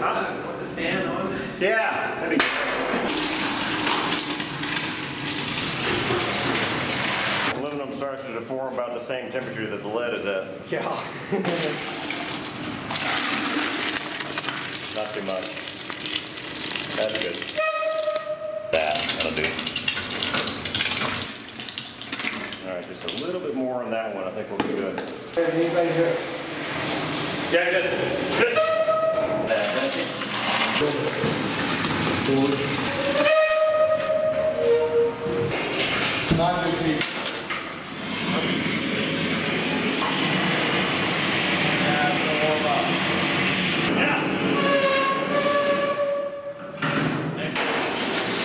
Huh? Put the fan on. Yeah. that'd be good. Aluminum starts to deform about the same temperature that the lead is at. Yeah. Not too much. That's good. That, that'll do. All right, just a little bit more on that one. I think we'll be good. Anybody here? Yeah, good. It. Not just me.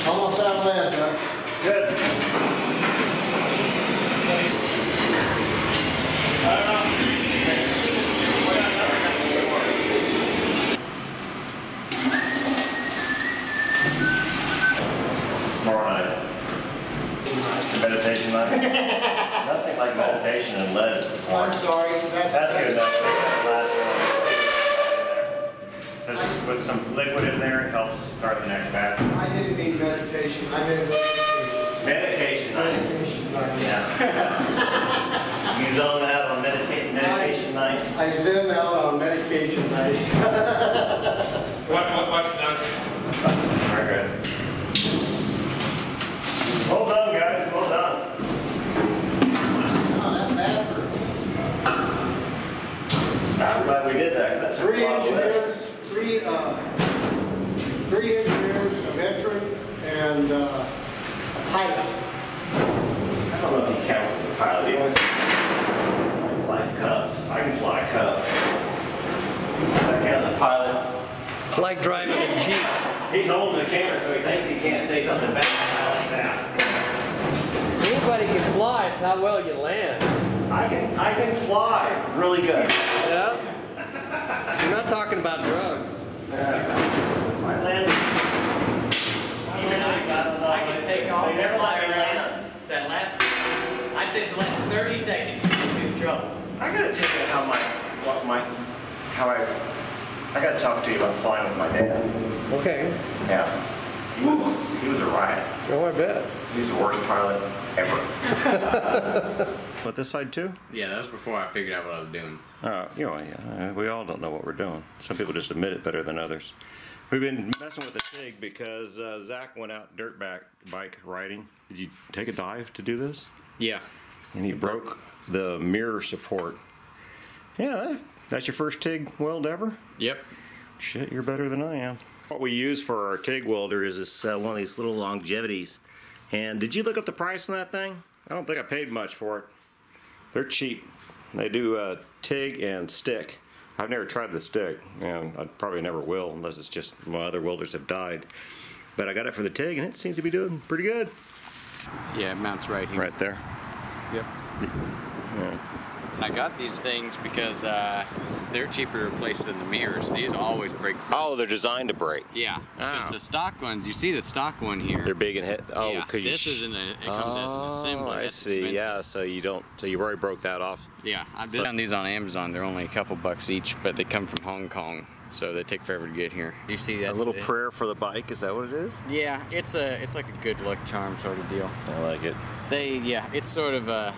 Almost out of land, Doug. Good. Tomorrow night. Meditation night. Nothing like meditation and lead. I'm sorry, that's. That's good enough. Just Put some liquid in there, it helps start the next batch. I didn't mean meditation, I meant meditation. Meditation night. Meditation, right. Yeah. You zone out on medita- meditation night? I zen out on medication night. What, what, what's done? Very good. Well done, guys, well done. Not that bad for I'm glad we did that, 'cause that took three a lot of lead. engineers, three, uh, three engineers, a veteran, and uh, a pilot. I don't know if he counts as a pilot, he only he flies Cubs. I can fly a Cub. Does that count as a pilot? Like driving a Jeep. He's holding the camera, so he thinks he can't say something bad. Like that. Anybody can fly, it's how well you land. I can, I can fly really good. Yeah? We're not talking about drugs. I land. I can take off. They never let me land. It's that last, I'd say it's the last 30 seconds to get in trouble. I gotta tell you how my, what my, how I, I gotta talk to you about flying with my dad. Okay. Yeah. He was, he was a riot. Oh, I bet. He's the worst pilot ever. What, this side too? Yeah, that was before I figured out what I was doing. Uh, you know, yeah, uh, we all don't know what we're doing. Some people just admit it better than others. We've been messing with the TIG because uh, Zach went out dirt back bike riding. Did you take a dive to do this? Yeah. And he broke the mirror support. Yeah, that, that's your first TIG weld ever? Yep. Shit, you're better than I am. What we use for our TIG welder is this uh, one of these little longevities. And did you look up the price on that thing? I don't think I paid much for it. They're cheap. They do uh, TIG and stick. I've never tried the stick, and I probably never will unless it's just my other welders have died. But I got it for the TIG, and it seems to be doing pretty good. Yeah, it mounts right here. Right there. Yep. Yeah. I got these things because uh, they're cheaper to replace than the mirrors. These always break. free. Oh, they're designed to break. Yeah. Because Oh. the stock ones, you see the stock one here. They're big and hit. Oh, Yeah, because you. this isn't a- it comes as an assembly. Oh, I That's see. expensive. Yeah, so you don't. So you already broke that off. Yeah, I've been found these on Amazon. They're only a couple bucks each, but they come from Hong Kong. so they take forever to get here. You see that? A little prayer for the bike. Is that what it is? Yeah, it's a it's like a good luck charm sort of deal. I like it. They yeah, it's sort of uh,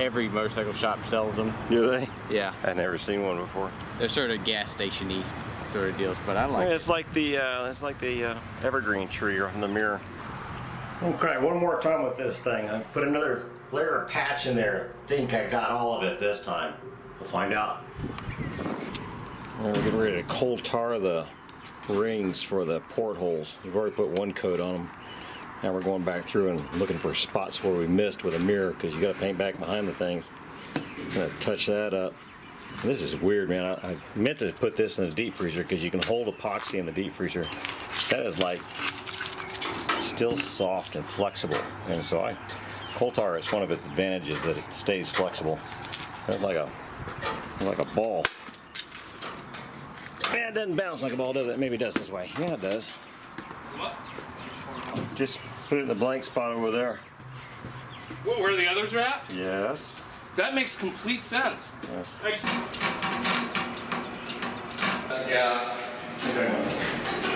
every motorcycle shop sells them. Do they? Yeah, I've never seen one before. they're sort of gas stationy sort of deals, but I like. it's like the uh, it's like the uh, evergreen tree on the mirror. Okay, one more time with this thing. I put another layer of patch in there. Think I got all of it this time. We'll find out. we're getting ready to coal tar the rings for the portholes. We've already put one coat on them. Now we're going back through and looking for spots where we missed with a mirror because you got to paint back behind the things. Gonna touch that up. This is weird, man. I, I meant to put this in the deep freezer because you can hold epoxy in the deep freezer. That is like still soft and flexible, and so I coal tar is one of its advantages that it stays flexible. It's like a like a ball. Man, it doesn't bounce like a ball, does it? Maybe it does this way. Yeah, it does. What? Just put it in the blank spot over there. What, where the others are at? Yes. That makes complete sense. Yes. Yeah.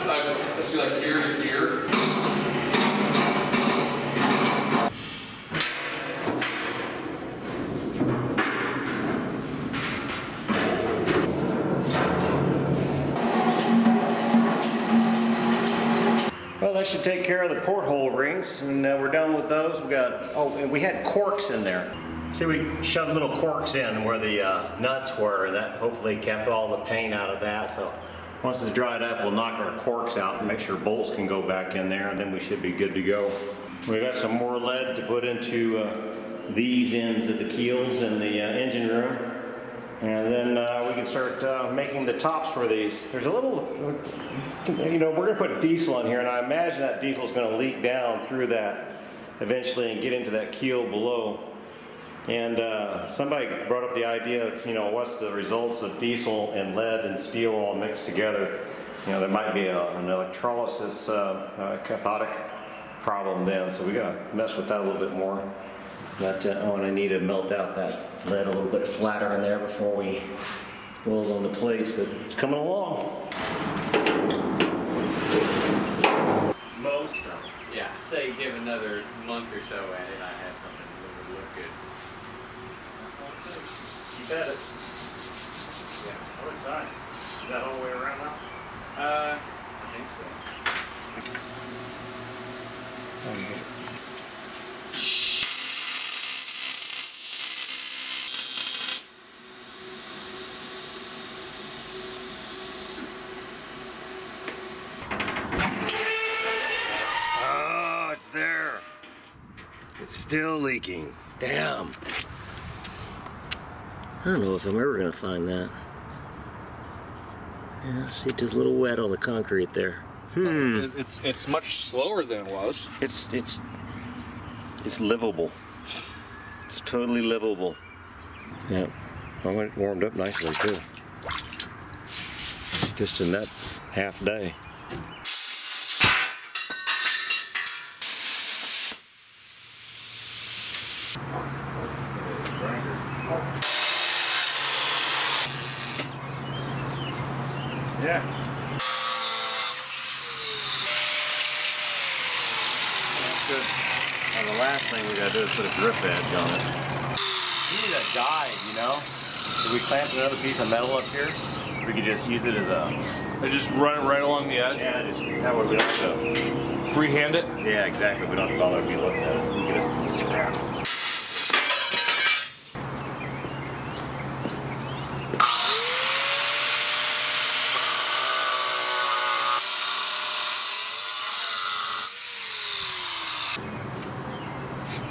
I, I see like ear to take care of the porthole rings, and uh, we're done with those. We got oh, and we had corks in there. See, we shoved little corks in where the uh, nuts were, and that hopefully kept all the paint out of that. So once it's dried up, we'll knock our corks out and make sure bolts can go back in there, and then we should be good to go. We got some more lead to put into uh, these ends of the keels in the uh, engine room. And then uh, we can start uh, making the tops for these. There's a little, you know, we're to put diesel in here, and I imagine that diesel is going to leak down through that eventually and get into that keel below. And uh, somebody brought up the idea of, you know, what's the results of diesel and lead and steel all mixed together? You know, there might be a, an electrolysis uh, uh, cathodic problem then, so we got to mess with that a little bit more. But, uh, oh, and I need to melt out that lead a little bit of flatter in there before we roll it onto plates, but it's coming along. Most of them. Yeah, say give another month or so at it, I have something that would look good. You bet it. Yeah, what size? Is that all the way around now? Uh, I think so. Oh, it's there. It's still leaking. Damn. I don't know if I'm ever gonna find that. Yeah, see, it's just a little wet on the concrete there. Hmm. It- It's it's much slower than it was. It's it's it's livable. It's totally livable. Yeah, I went warmed up nicely too. Just in that half day. Yeah. That's good. And the last thing we gotta do is put a grip edge on it. You need a guide, you know? If we clamp another piece of metal up here, we could just use it as a, I just run it right along the edge. yeah, just, that way we don't have to, Freehand it. yeah, exactly, we don't have to bother to be looking at it. We get it scrap.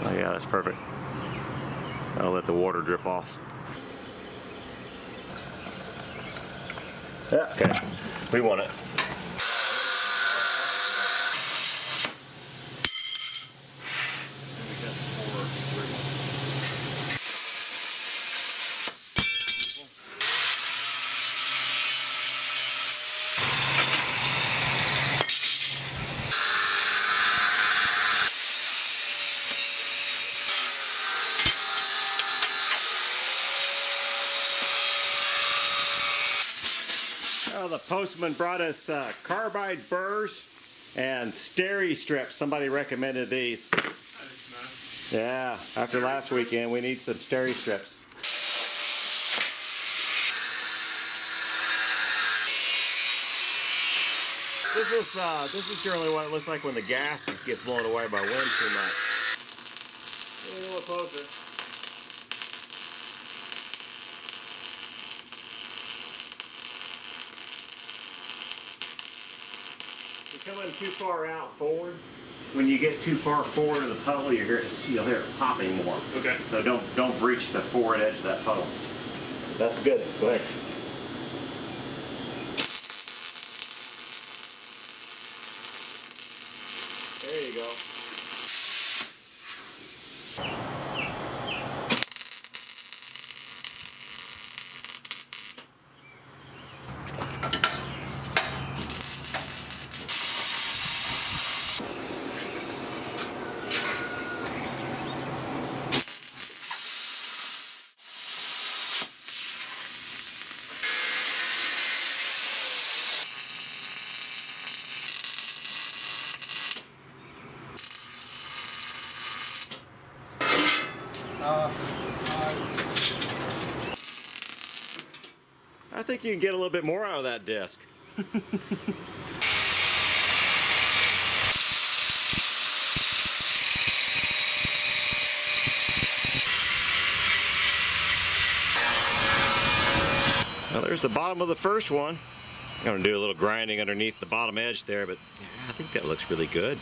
Oh yeah, that's perfect. That'll let the water drip off. Yeah, okay. We want it. The postman brought us uh, carbide burrs and steri strips. Somebody recommended these. Yeah, after last weekend, we need some steri strips. This is uh, this is generally what it looks like when the gas gets blown away by wind too much. A little closer. Too far out forward. When you get too far forward of the puddle, you hear it, you'll hear it popping more. Okay. So don't don't breach the forward edge of that puddle. That's good. Go ahead. There you go. I think you can get a little bit more out of that disc. well, there's the bottom of the first one. I'm going to do a little grinding underneath the bottom edge there, but yeah, I think that looks really good.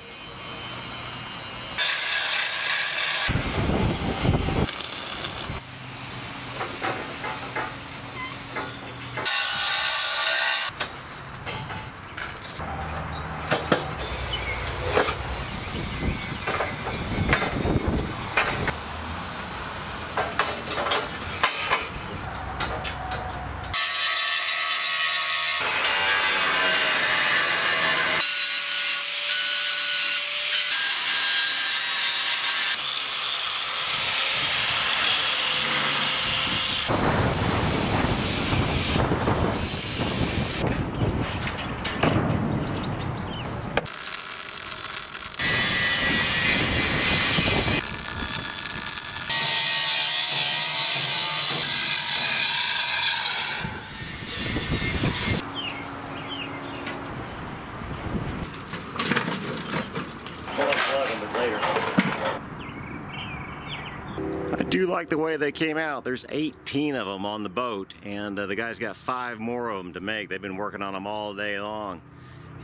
I do like the way they came out. There's 18 of them on the boat, and uh, the guy's got five more of them to make. They've been working on them all day long,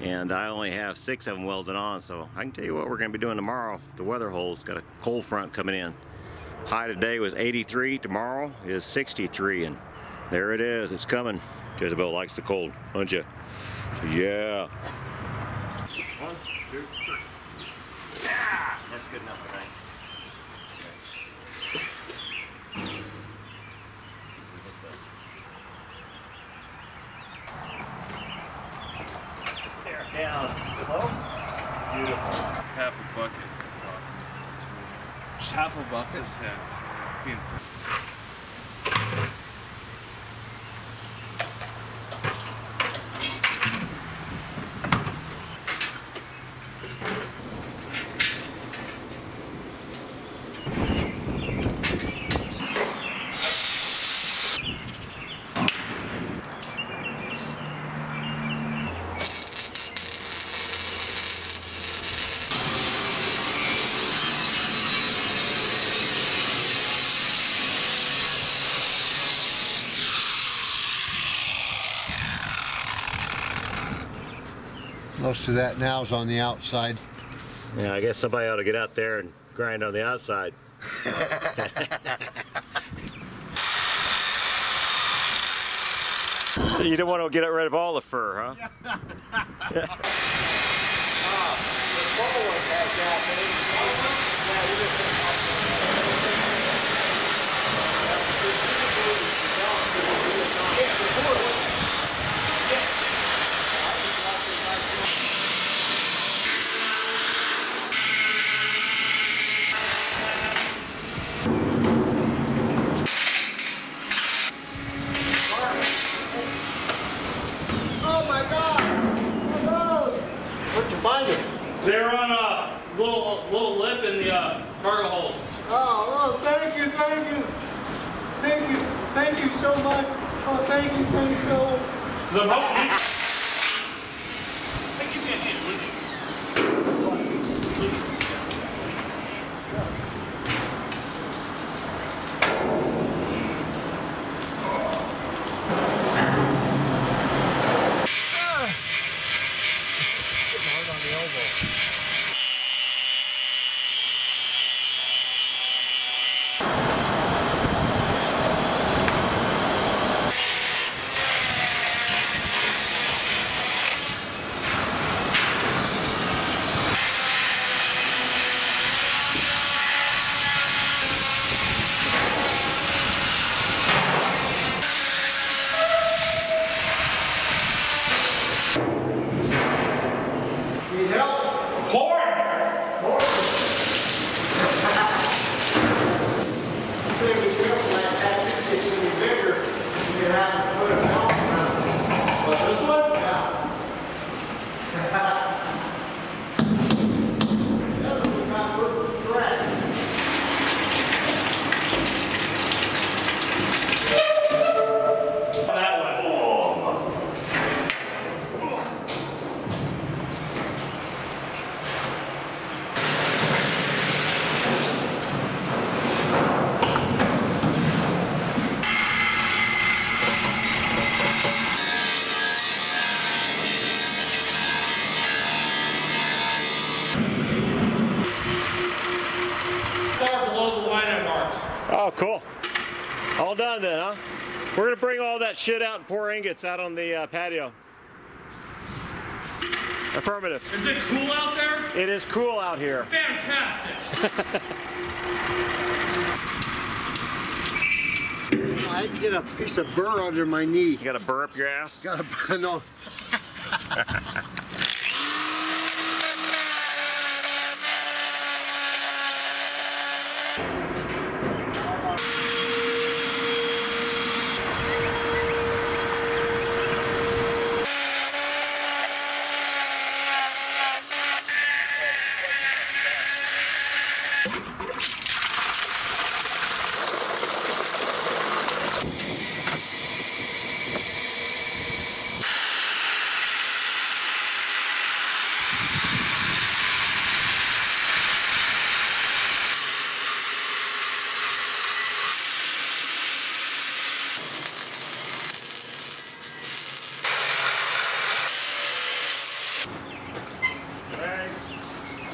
and I only have six of them welded on. So I can tell you what we're going to be doing tomorrow. If the weather holds, got a cold front coming in. High today was 83. Tomorrow is 63, and there it is. It's coming. Jezebel likes the cold, don't you? So, yeah. One, two, three. Yeah, that's good enough, I think. There, down, slow. Beautiful. Half a bucket. Just half a bucket? Just half. Being Most of that now is on the outside. Yeah, I guess somebody ought to get out there and grind on the outside. so you don't want to get rid of all the fur, huh? uh, the that shit out and pour ingots out on the uh, patio. Affirmative. Is it cool out there? It is cool out here. Fantastic. I had to get a piece of burr under my knee. You gotta burr up your ass. Got a, no.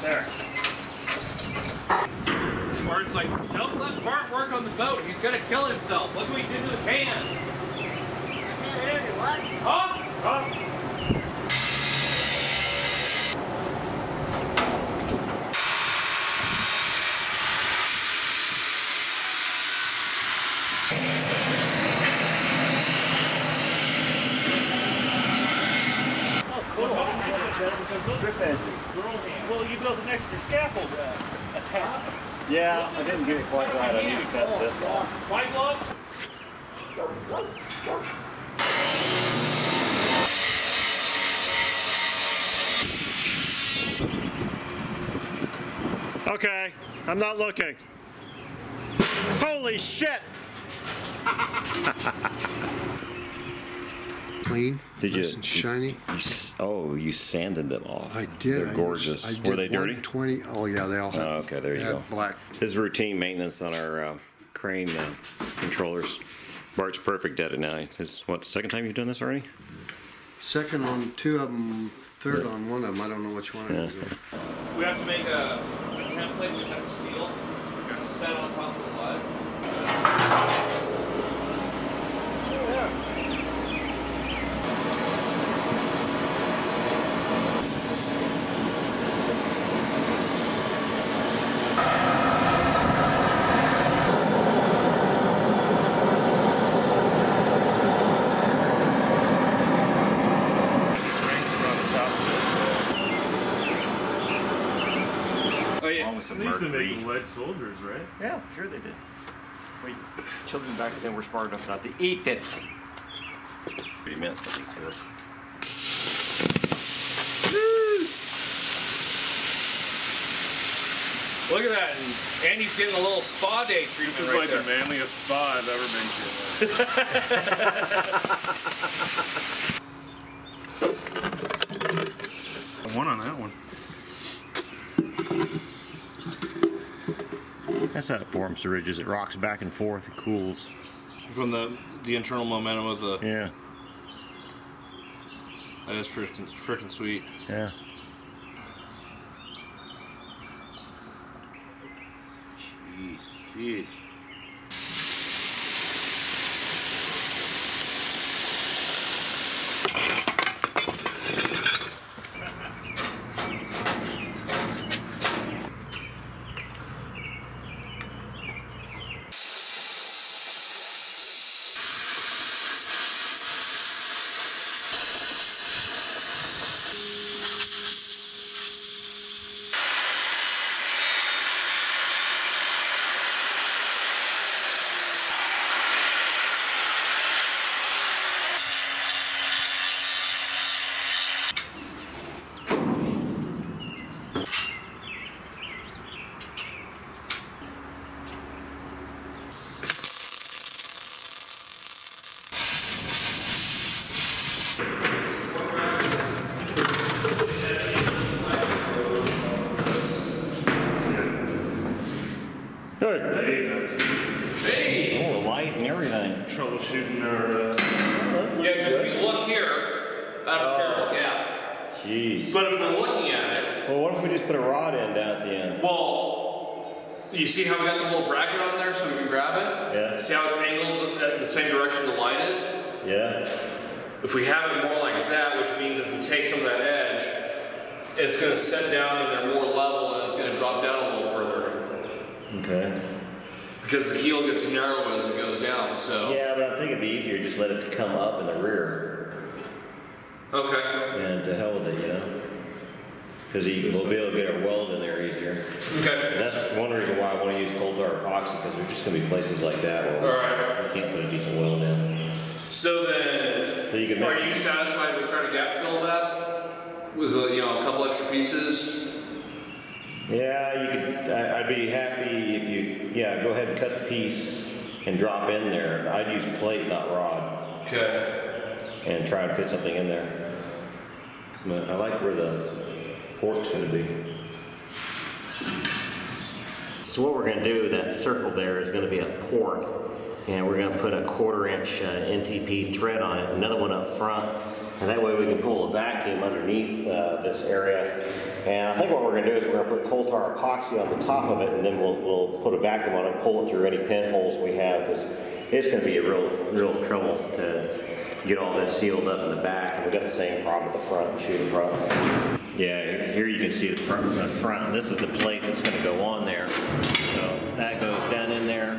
There. Bart's like, don't let Bart work on the boat. He's gonna kill himself. Look what he did to his hand. Huh? Huh? Well, you built an extra scaffold uh, attachment. Yeah, I didn't get it quite right. I need to cut this off. White gloves? Okay, I'm not looking. Holy shit! Clean. Did you- nice and shiny. You s- oh, you sanded them off. I did. They're I gorgeous. used- I Were they dirty? 120. Oh yeah, they all had. Oh, okay, there you go. Black. This is routine maintenance on our uh, crane uh, controllers. Bart's perfect at it now. This is what the second time you've done this already? Second on two of them. Third on one of them. I don't know which one it is. We have to make a, template with that steel. Set on top of the lug. Oh yeah. They used to make lead soldiers, right? Yeah, sure they did. Wait, children back then were smart enough not to eat it. Pretty immense, I think, to us. Look at that. And Andy's getting a little spa day treatment This is right like there. the manliest spa I've ever been to. one on that one. That's how it forms the ridges. It rocks back and forth and cools. From the the internal momentum of the. Yeah, That is freaking freaking sweet. yeah. Jeez, jeez. Good. Hey. Oh, the light and everything. Troubleshooting our. Uh, Yeah, because if you look here, that's a terrible gap. Jeez. But if we're looking at it, Well, what if we just put a rod in down at the end? well, you see how we got the little bracket on there so we can grab it? Yeah. See how it's angled at the same direction the light is? Yeah. If we have it more like that, which means if we take some of that edge, it's going to set down and they're more level and it's going to drop down a little further. Okay. Because the keel gets narrow as it goes down, so. Yeah, but I think it'd be easier just let it come up in the rear Okay. and to hell with it, you know? Because we'll be able to get our weld in there easier. And Okay. that's one reason why I want to use coal tar epoxy because there's just going to be places like that where Alright. you can't put a decent weld in. So then, So you can are you satisfied with trying to gap fill that? With a, you know, a couple extra pieces? Yeah, you could. I, I'd be happy if you. Yeah, go ahead and cut the piece and drop in there. I'd use plate, not rod, Okay. and try and fit something in there. But I like where the port's going to be. So what we're going to do, that circle there is going to be a port, and we're going to put a quarter inch uh, NTP thread on it, another one up front, and that way we can pull a vacuum underneath uh, this area. And I think what we're going to do is we're going to put coal tar epoxy on the top of it, and then we'll, we'll put a vacuum on it, pull it through any pinholes we have, because it's going to be a real, real trouble to get all this sealed up in the back, and we've got the same problem at the front, shoot the front. Yeah, here you can see the front, the front. This is the plate that's going to go on there. So that goes down in there,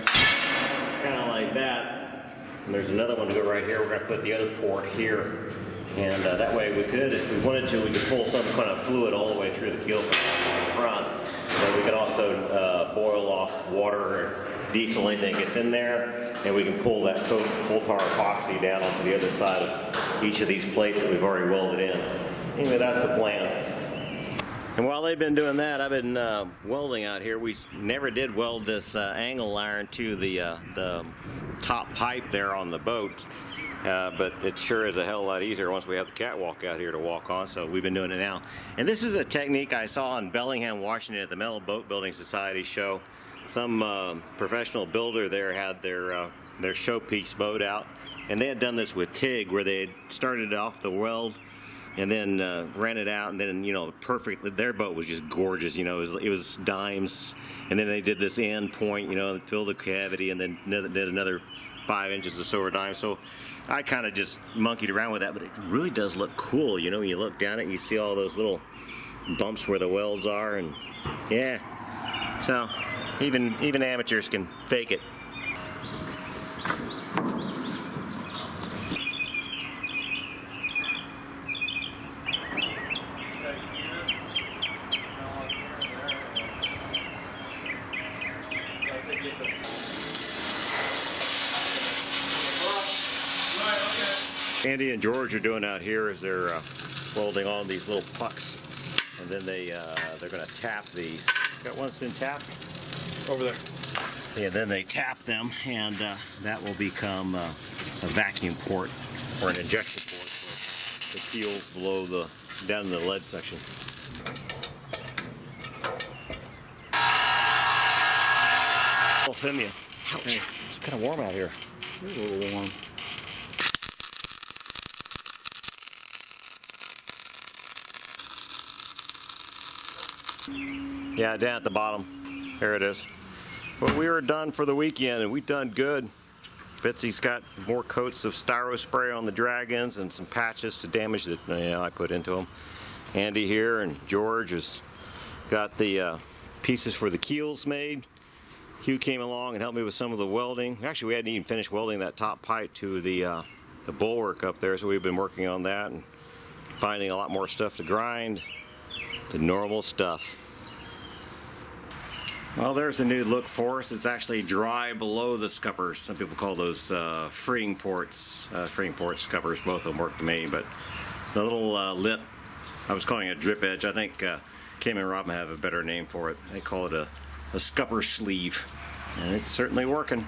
kind of like that. And there's another one to go right here. We're going to put the other port here. And uh, that way we could, if we wanted to, we could pull some kind of fluid all the way through the keel from the front. So we could also uh, boil off water or diesel, anything that gets in there. And we can pull that coal tar epoxy down onto the other side of each of these plates that we've already welded in. Anyway, that's the plan. And while they've been doing that, I've been uh, welding out here. We never did weld this uh, angle iron to the uh, the top pipe there on the boat, uh, but it sure is a hell of a lot easier once we have the catwalk out here to walk on. So we've been doing it now. And this is a technique I saw in Bellingham, Washington, at the Metal Boat Building Society show. Some uh, professional builder there had their uh, their showpiece boat out, and they had done this with TIG, where they had started off the weld and then uh, ran it out, and then you know, perfect. Their boat was just gorgeous. You know, it was, it was dimes, and then they did this end point. You know, and fill the cavity, and then did another five inches of silver dime. So I kind of just monkeyed around with that, but it really does look cool. You know, when you look down it, you see all those little bumps where the welds are, and yeah. So even even amateurs can fake it. Andy and George are doing out here is they're uh, welding on these little pucks, and then they uh, they're going to tap these Got one that's in tap. Over there. Yeah, then they tap them, and uh, that will become uh, a vacuum port or an injection port for the seals below the down in the lead section. Wolfemia. Ouch. It's kind of warm out here. It's a little warm. Yeah, down at the bottom. There it is. Well, we were done for the weekend, and we've done good. Betsy's got more coats of Styrospray on the dragons and some patches to damage that you know, I put into them. Andy here and George has got the uh, pieces for the keels made. Hugh came along and helped me with some of the welding. Actually, we hadn't even finished welding that top pipe to the uh, the bulwark up there, so we've been working on that and finding a lot more stuff to grind. The normal stuff. Well, there's a new look for us. It's actually dry below the scuppers. Some people call those uh, freeing ports. Uh, freeing port scuppers, both of them work to me, but the little uh, lip, I was calling it a drip edge. I think uh, Kim and Robin have a better name for it. They call it a, a scupper sleeve, and it's certainly working.